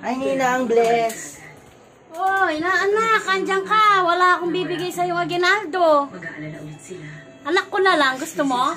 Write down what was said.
Ay, Nina, ang bless. Oh, Oy, na anak, andyan ka. Wala akong bibigay sa'yo, Aguinaldo. Mag-aalala ulit sila. Anak ko na lang, gusto mo?